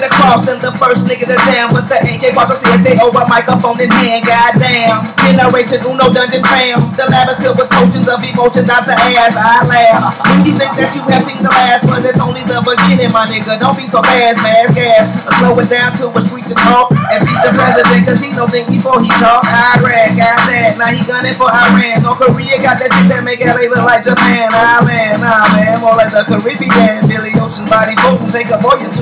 to cross and the first nigga to jam with the AK box. I see a day over microphone in hand. Goddamn. Generation Uno dungeon fam. The lab is filled with potions of emotions out the ass. I laugh. When you think that you have seen the last, but it's only the beginning, my nigga. Don't be so fast, man. Gas. Slow it down to a street to talk. And beat the president, cause he don't think before he talk. Iraq, got that. Now he gunning for Iran. North Korea got that shit that make LA look like Japan. Nah, man, nah, man. More like the Caribbean. Billy Ocean body potent. Take a voyage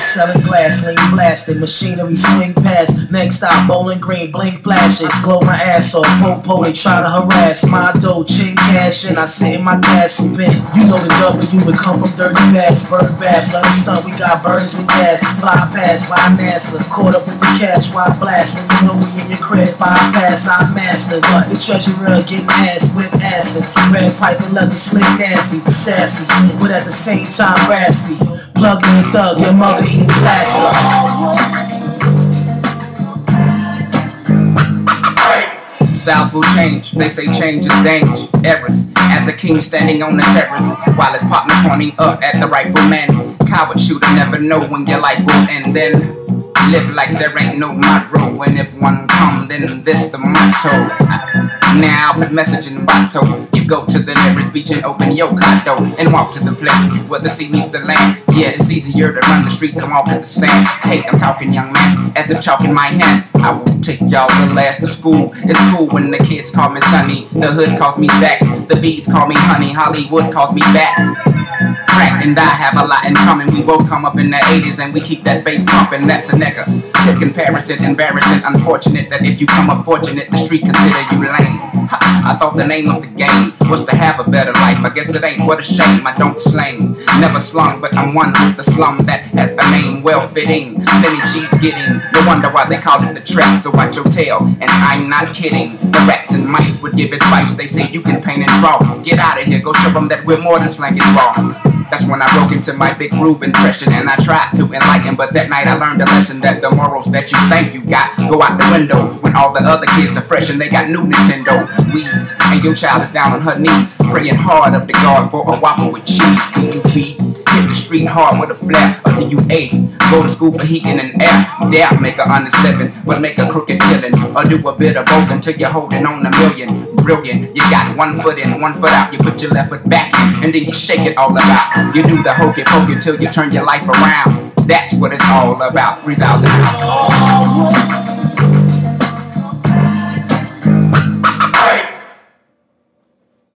Selling glass, lean blasting, machinery swing past. Next stop, bowling green, blink flashing. Glow my ass off, popo, they try to harass. My dough, chin cash, and I sit in my castle bin. You know the W, would come from dirty bags, bird baths. Stunt, we got birds and gas. Fly past, fly NASA, caught up in the catch, why blasting? You know we in your crib, bypass, I master. But the treasure real, getting ass, whip acid. Red pipe and leather, slick nasty, sassy, but at the same time raspy. Plug a thug, your mother eating plastic. Styles will change, they say change is dangerous. As a king standing on the terrace, while his partner pointing up at the rightful man. Coward shooter never know when your life will end. Then live like there ain't no motto, and if one come, then this the motto. Now put message in the bottle. You go to the nearest beach and open your condo and walk to the place where the sea meets the land. Yeah, it's easier to run the street than walk in the sand. Hey, I'm talking young man, as if chalk in my hand. I will take y'all the last to school. It's cool when the kids call me Sonny. The hood calls me Stacks. The beats call me Honey. Hollywood calls me crack and I have a lot in common. We both come up in the 80s and we keep that bass pumping. That's a nigga. Tip comparison, embarrassing, unfortunate that if you come up fortunate, the street consider you lame. I thought the name of the game was to have a better life. I guess it ain't. What a shame. I don't slang. Never slung, but I'm one with the slum that has a name well fitting. Many cheats getting. No wonder why they called it the trap. So watch your tail. And I'm not kidding. The rats and mice would give advice. They say you can paint and draw. Get out of here. Go show them that we're more than slang and raw. That's when I broke into my big groove impression and I tried to enlighten. But that night I learned a lesson that the morals that you think you got go out the window when all the other kids are fresh and they got new Nintendo Wii's. And your child is down on her knees, praying hard up to God for a whopper with cheese. Do you? The street hard with a flat or do you A? Go to school for heating and air. Dare make a honest living, but make a crooked killing. Or do a bit of both until you're holding on a million. Brilliant, you got one foot in, one foot out. You put your left foot back, and then you shake it all about. You do the hokey pokey till you turn your life around. That's what it's all about. 3,000